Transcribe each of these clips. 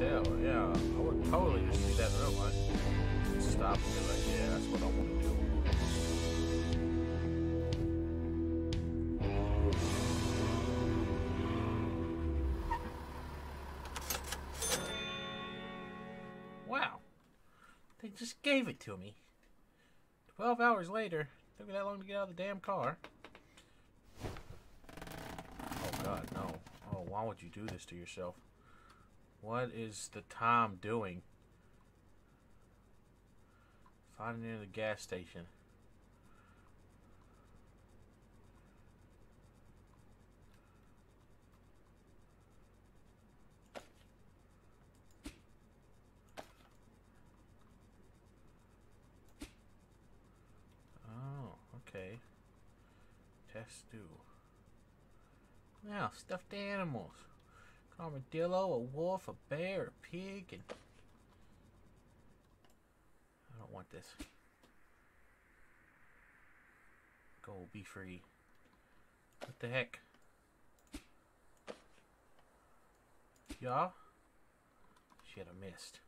sell. Yeah, I would totally just do that real life. Stop and be like, yeah, that's what I want to do. Wow. They just gave it to me. 12 hours later. Took me that long to get out of the damn car. Oh god, no. Oh, why would you do this to yourself? What is the Tom doing? Finding near the gas station. Oh, okay. Test do. Now, stuffed animals. Armadillo, a wolf, a bear, a pig, and... I don't want this. Go, be free. What the heck? Y'all? Shit, I missed.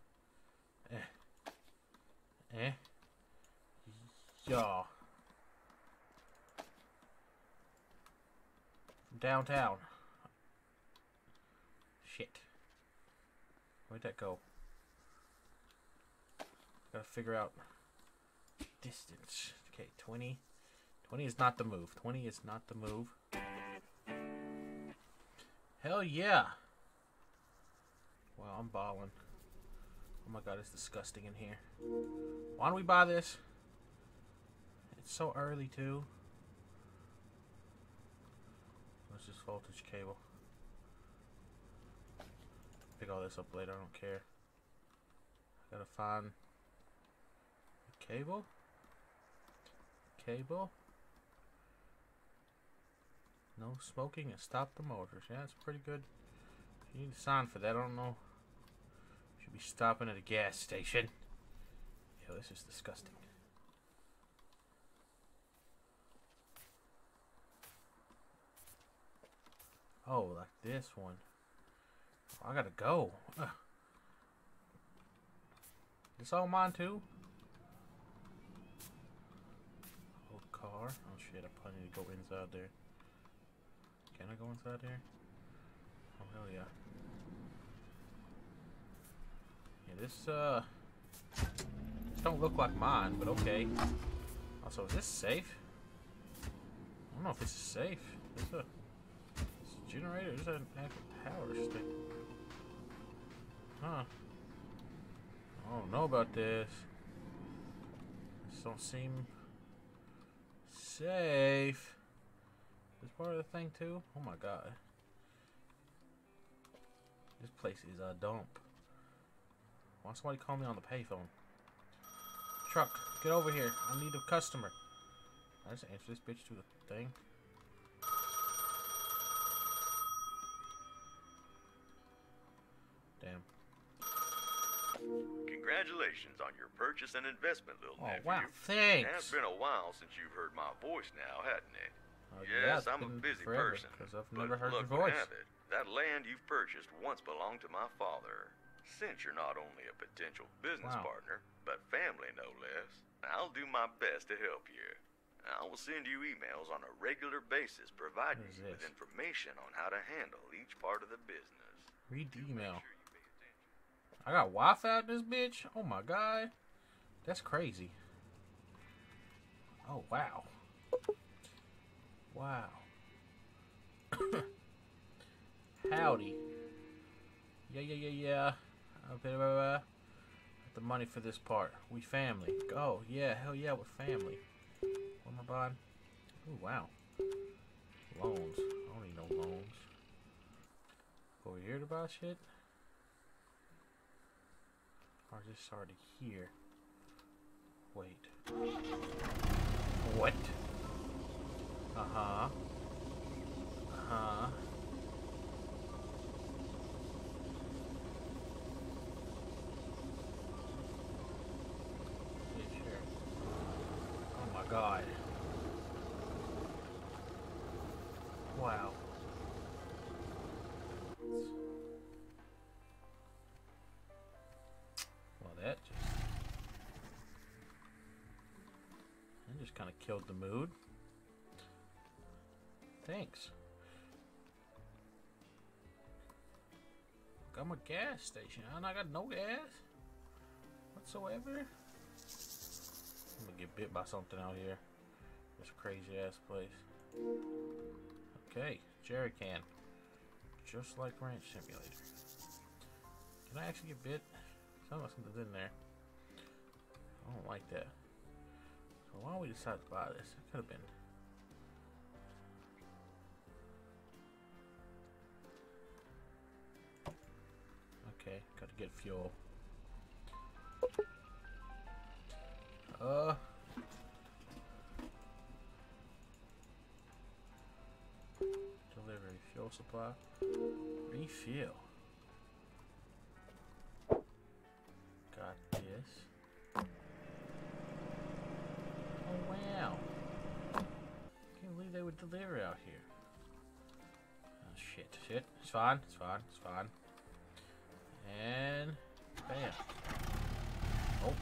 Eh. Eh? Y'all. Downtown. Shit. Where'd that go? Gotta figure out distance. Okay, 20. 20 is not the move. 20 is not the move. Hell yeah. Wow, I'm balling. Oh my god, it's disgusting in here. Why don't we buy this? It's so early too. What's this voltage cable? Pick all this up later, I don't care. I gotta find cable. Cable. No smoking and stop the motors. Yeah, it's pretty good. You need a sign for that. I don't know. Should be stopping at a gas station. Yo, this is disgusting. Oh, like this one. I gotta go. Ugh. This all mine too? Old car. Oh shit, I probably need to go inside there. Can I go inside there? Oh hell yeah. Yeah, this uh this don't look like mine, but okay. Also, is this safe? I don't know if this is safe. Is a generator? Is that an active power stick? Huh. I don't know about this. This don't seem safe. Is part of the thing too? Oh my god. This place is a dump. Why somebody call me on the payphone? Truck, get over here. I need a customer. I just answer this bitch to the thing. Congratulations on your purchase and investment, little Oh nephew. wow, It thanks. has been a while since you've heard my voice now, hasn't it? Uh, yes, it's I'm a busy forever, person. 'cause I've but never heard your voice. have it, that land you've purchased once belonged to my father. Since you're not only a potential business Wow. partner, but family no less, I'll do my best to help you. I will send you emails on a regular basis providing you with information on how to handle each part of the business. Read the email. sure you pay attention. I got Wi-Fi in this bitch. Oh my god, that's crazy. Oh wow, wow. Howdy. Yeah, yeah, yeah, yeah. Blah, blah, blah. The money for this part. We family. Go. Yeah, hell yeah, we're family. What am I buying? Oh wow. Loans. I don't need no loans. Over here to buy shit. Or just already here. Wait. What? Uh-huh. Uh-huh. Killed the mood. Thanks. Got my gas station, and I got no gas whatsoever. I'm gonna get bit by something out here. This crazy ass place. Okay, jerry can. Just like Ranch Simulator. Can I actually get bit? Something's in there. I don't like that. Why don't we decide to buy this? It could have been. Okay, gotta get fuel. Uh. Delivery fuel supply. Refill. Fine, it's fine, it's fine. And bam. Oh.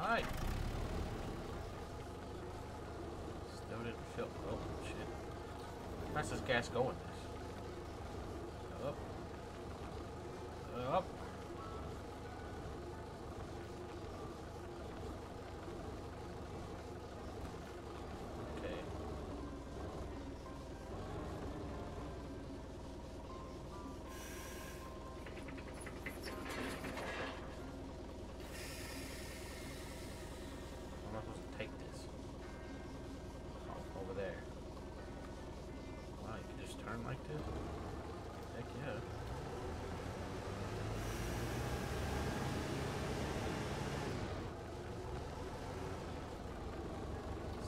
Alright. Still oh, didn't fill. Oh, shit. Where's this gas going? Up. Up. Okay. How am I supposed to take this? Oh, over there. Wow, you can just turn like this? Heck yeah.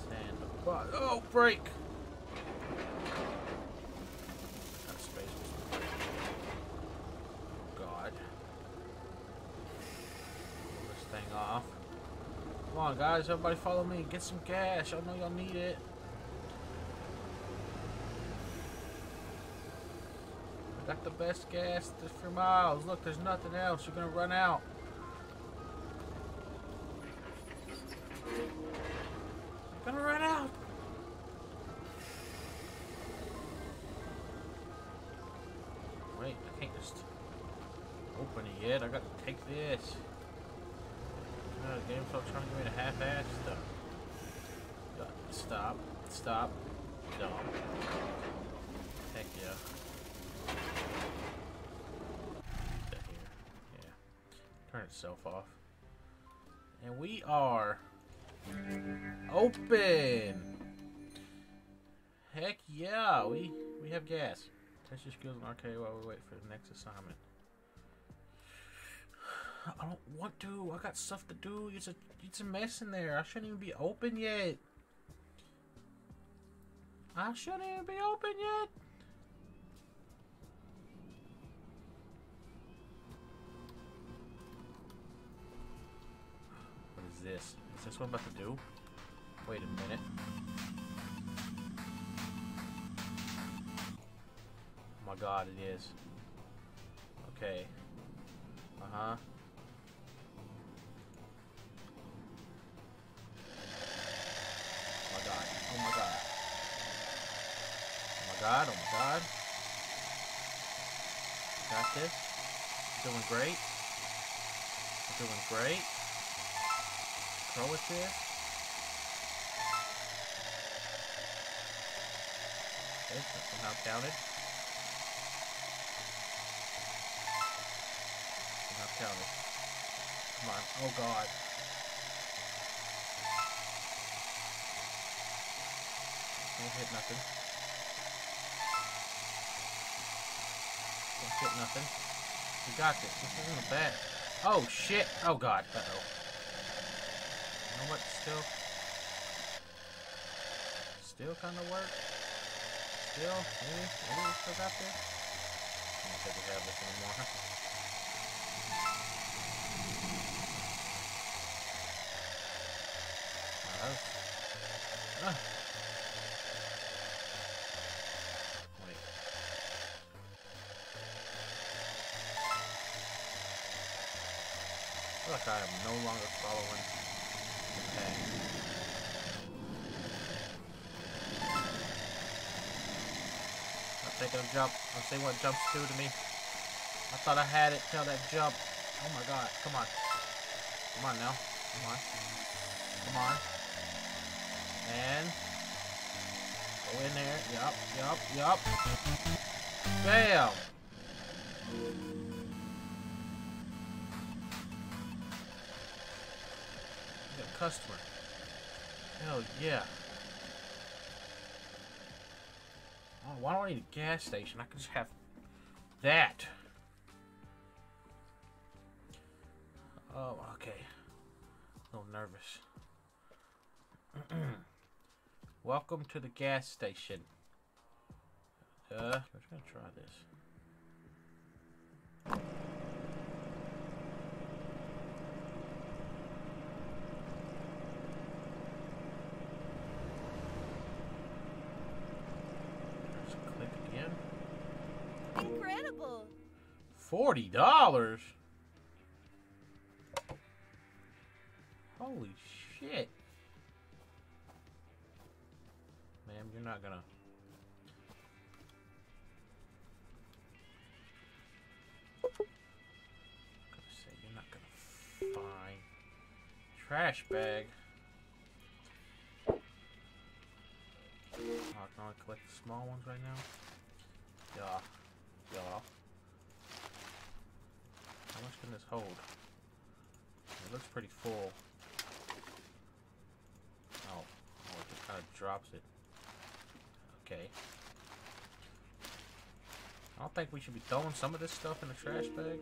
Sand. But, oh, break! Got space. God. Pull this thing off. Come on, guys, everybody follow me. Get some gas. I know y'all need it. Got the best gas for miles. Look, there's nothing else. You're gonna run out. Off. And we are open. Heck yeah, we we have gas. Test your skills in arcade while we wait for the next assignment. I don't want to. I got stuff to do. It's a it's a mess in there. I shouldn't even be open yet. I shouldn't even be open yet. This? Is this what I'm about to do? Wait a minute. Oh my god, it is. Okay. Uh-huh. Oh my god. Oh my god. Oh my god. Oh my god. Got this. Doing great. Doing great. Throw it there. Okay, that somehow counted. Somehow counted. Come on. Oh god. Don't hit nothing. Don't hit nothing. We got this. This isn't bad. Oh shit! Oh god. Uh oh know what still still kind of work? Still? Maybe? Maybe we still got this? I don't think we have this anymore. Wow, that I am no longer following A jump. I'll see what jumps do to me. I thought I had it till that jump. Oh my god. Come on. Come on now. Come on. Come on. And go in there. Yup, yup, yup. Bam! Customer. Hell yeah. Oh, why don't I need a gas station? I could just have that. Oh, okay. A little nervous. Welcome to the gas station. Uh, I'm just gonna try this. Just click again. Incredible! Forty dollars. Holy shit. Ma'am, you're not gonna. gonna say you're not gonna find trash bag. I can only collect the small ones right now. Yeah, yeah. This hold? It looks pretty full. Oh, oh it just kind of drops it. Okay. I don't think we should be throwing some of this stuff in the trash bag.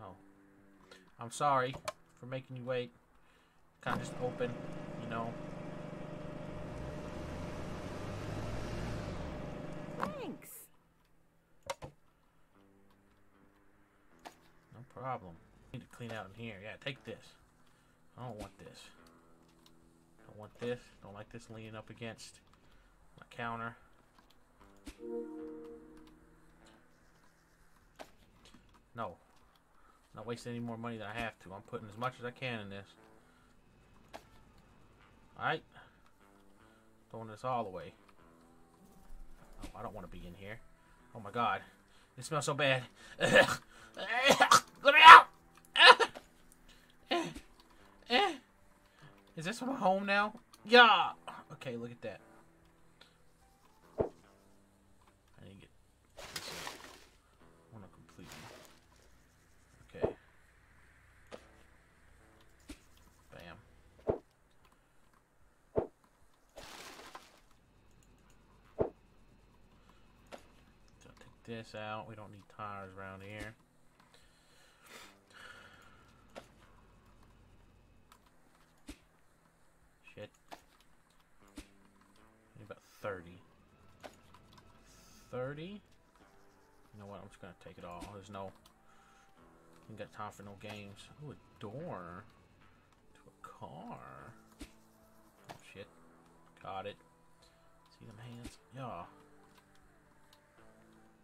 Oh. I'm sorry for making you wait. Kind of just open, you know. Thanks! Problem. Need to clean out in here. Yeah, take this. I don't want this. Don't want this. Don't like this leaning up against my counter. No. Not wasting any more money than I have to. I'm putting as much as I can in this. Alright. Throwing this all away. Oh, I don't want to be in here. Oh my god. It smells so bad. Let me out! Is this my home now? Yeah! Okay, look at that. I to get this. Okay. Bam. So take this out. We don't need tires around here. Shit. Need about 30. 30? You know what? I'm just gonna take it all. There's no. Ain't got time for no games. Ooh, a door. To a car. Oh shit. Got it. See them hands? Yeah.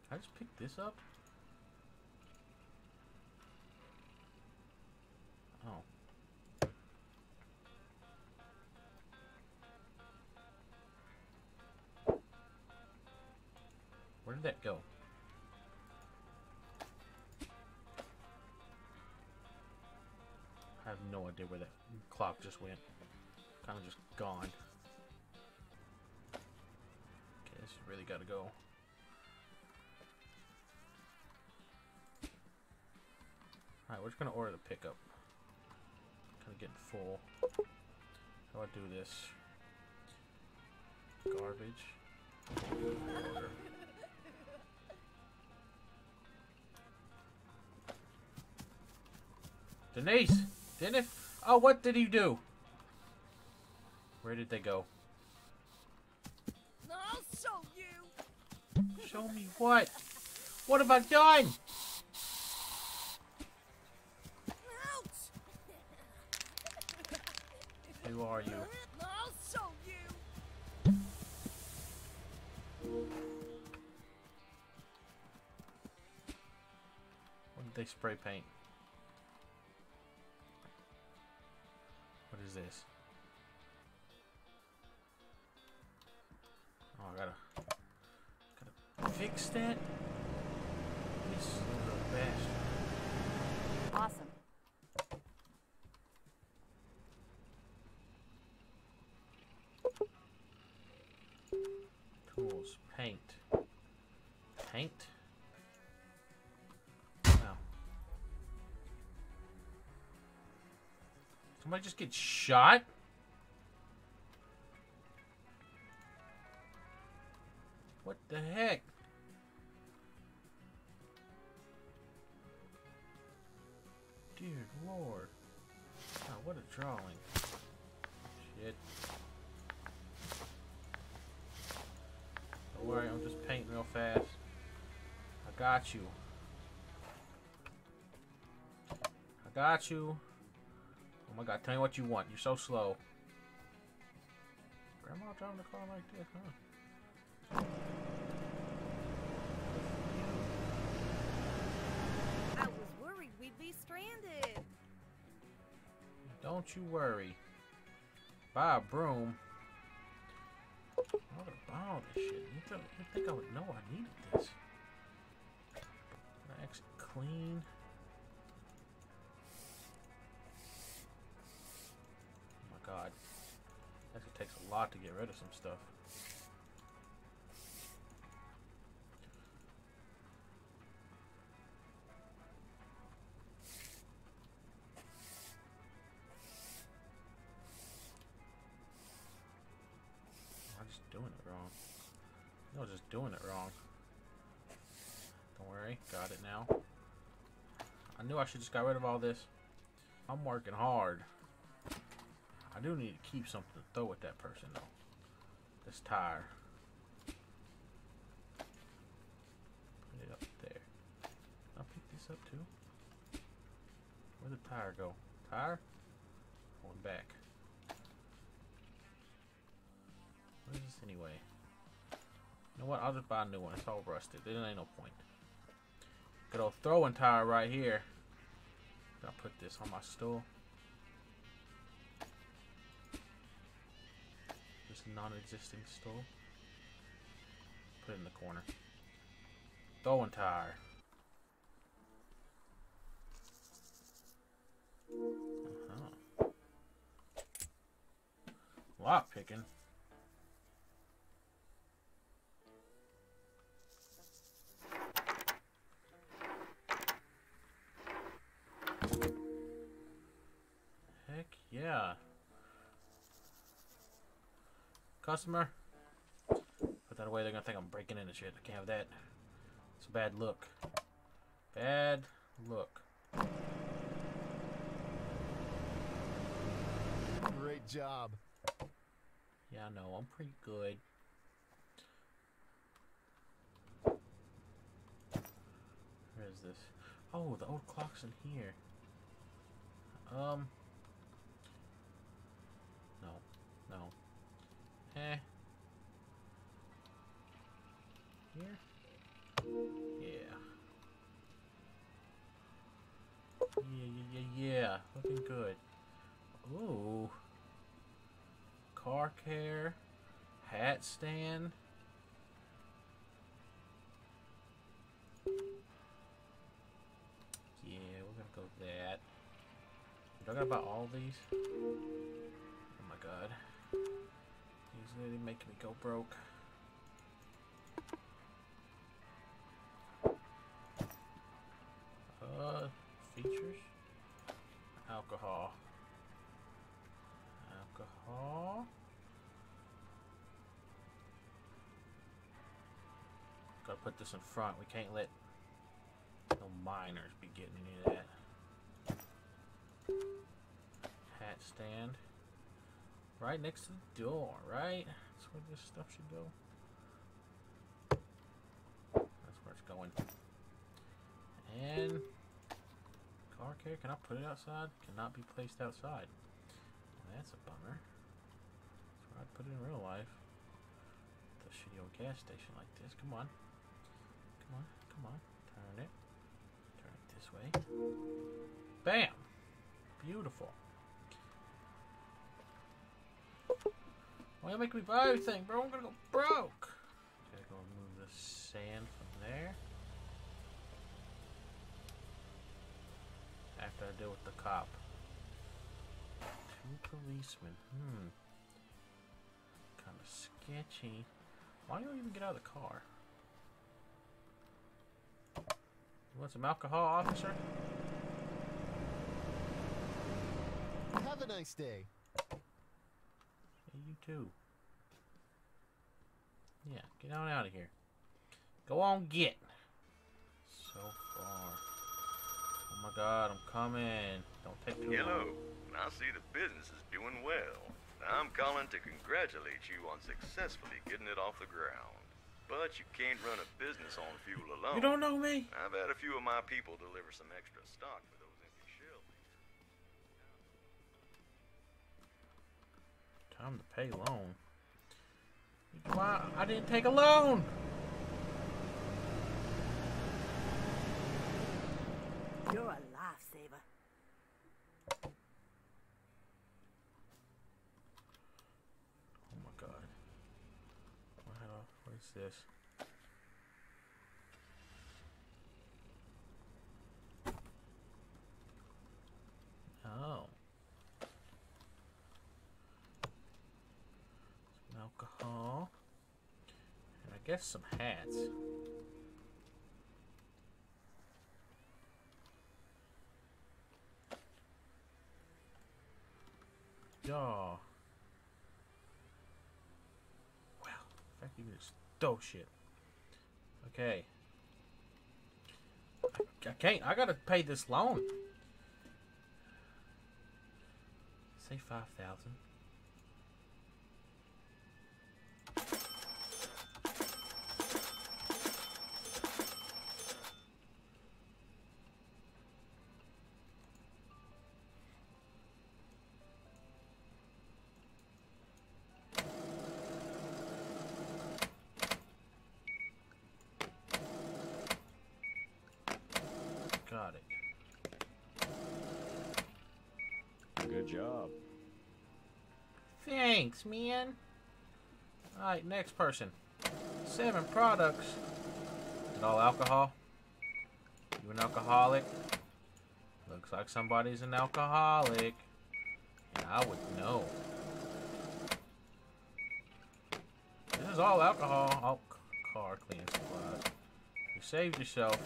Can I just pick this up? Oh. Where did that go? No idea where that clock just went. Kind of just gone. Okay, this really got to go. Alright, we're just going to order the pickup. Kind of getting full. How do I do this? Garbage. Order. Denise! Didn't Oh, what did he do? Where did they go? I'll show you! Show me what? What have I done? Ouch! Who are you? I'll show you! What did they spray paint? This? Oh, I gotta, gotta fix that. This is a bastard. Awesome. Tools, paint, paint. Somebody just get shot? What the heck? Dear Lord. Wow, what a drawing. Shit. Don't worry, I'm just painting real fast. I got you. I got you. Oh my god, tell me what you want. You're so slow. Grandma driving the car like this, huh? I was worried we'd be stranded. Don't you worry. Buy a broom. I'm gonna buy all this shit. You, th- you think I would know I needed this? Actually clean? Lot to get rid of some stuff. I'm just doing it wrong. Was just doing it wrong. Don't worry, got it now. I knew I should just got rid of all this. I'm working hard. I do need to keep something to throw at that person though. This tire. Put it up there. I'll pick this up too. Where'd the tire go? Tire? Going back. What is this anyway? You know what? I'll just buy a new one. It's all rusted. There ain't no point. Good old throwing tire right here. I'll put this on my stool. Non-existing stool. Put it in the corner. Throwing tire. Uh-huh. Lock picking. Customer. Put that away. They're gonna think I'm breaking into shit. I can't have that. It's a bad look. Bad look. Great job. Yeah, I know. I'm pretty good. Where is this? Oh, the old clock's in here. Um. Yeah. Looking good. Ooh. Car care. Hat stand. Yeah, we're gonna go that. Do I gotta buy all these? Oh my god. He's really making me go broke. Uh, features? Alcohol. Alcohol. Gotta put this in front. We can't let no minors be getting any of that. Hat stand. Right next to the door, right? That's where this stuff should go. That's where it's going. And care, can I put it outside? Cannot be placed outside. That's a bummer. That's where I'd put it in real life. The shitty old gas station like this. Come on. Come on, come on. Turn it. Turn it this way. Bam. Beautiful. Why you make me buy everything, bro? I'm gonna go broke. Okay, go move the sand from there. I deal with the cop. Two policemen. Hmm. Kind of sketchy. Why don't you even get out of the car? You want some alcohol, officer? Have a nice day. Yeah, you too. Yeah, get on out of here. Go on, get. So far. Oh my god, I'm coming. Don't take too long. Hello. I see the business is doing well. I'm calling to congratulate you on successfully getting it off the ground. But you can't run a business on fuel alone. You don't know me? I've had a few of my people deliver some extra stock for those empty shelves. Time to pay loan. Why? I didn't take a loan. You're a lifesaver. Oh my god. What, what is this? Oh. Some alcohol. And I guess some hats. Oh, shit. Okay. I, I can't. I gotta pay this loan. Say 5,000. Good job. Thanks, man. Alright, next person. Seven products. Is all alcohol? You an alcoholic? Looks like somebody's an alcoholic. And I would know. This is all alcohol. Oh, car cleaning supplies. You saved yourself.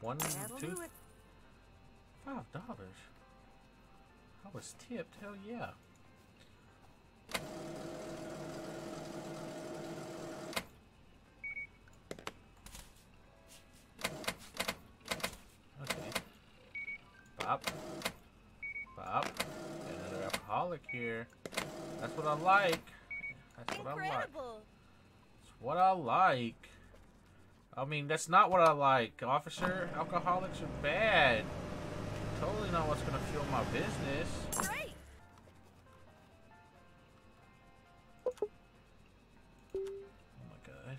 One, That'll two, five dollars. I was tipped. Hell yeah. Okay. Bop. Bop. Got Another alcoholic here. That's what I like. That's what I like. That's what I like. I mean, that's not what I like, officer. Alcoholics are bad. Totally not what's gonna fuel my business. Great. Oh my god.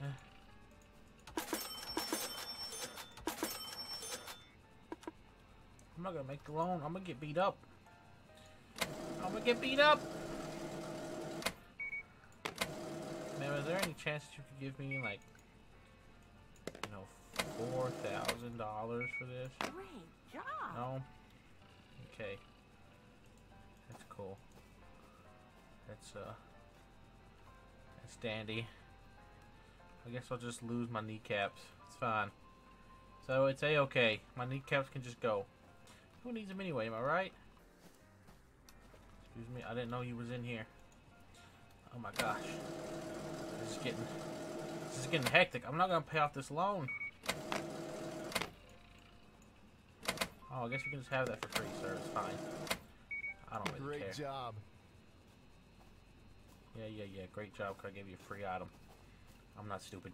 Eh. I'm not gonna make the loan. I'm gonna get beat up. I'm gonna get beat up. Man, is there any chance that you could give me like, four thousand dollars for this? Great job. No. Okay. That's cool. That's uh. That's dandy. I guess I'll just lose my kneecaps. It's fine. So it's a okay. My kneecaps can just go. Who needs them anyway? Am I right? Excuse me. I didn't know you was in here. Oh my gosh. This is getting. This is getting hectic. I'm not gonna pay off this loan. Oh, I guess you can just have that for free, sir. It's fine. I don't really Great care. job. Yeah, yeah, yeah. Great job. 'cause I gave you a free item. I'm not stupid.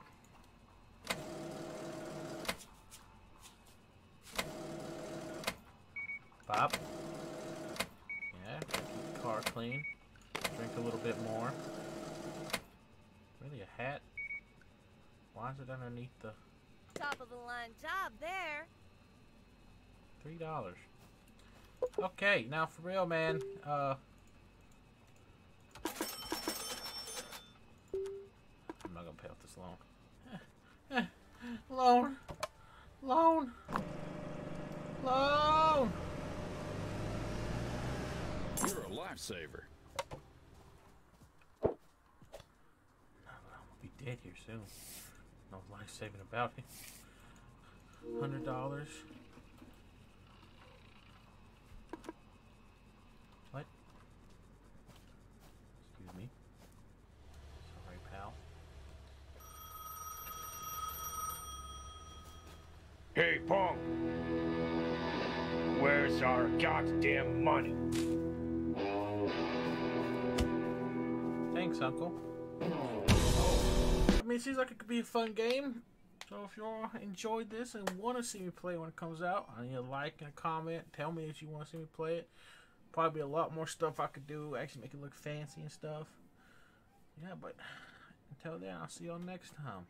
Bob. Yeah, keep the car clean. Drink a little bit more. Really, a hat? Why is it underneath the... Top of the line job there. Three dollars. Okay, now for real, man. Uh, I'm not gonna pay off this loan. loan, loan, loan. You're a lifesaver. I'll be dead here soon. No life saving about it. Hundred dollars. Thanks, Uncle. I mean, it seems like it could be a fun game. So if you all enjoyed this and want to see me play when it comes out, I need a like and a comment. Tell me if you want to see me play it. Probably a lot more stuff I could do. Actually make it look fancy and stuff. Yeah, but until then, I'll see y'all next time.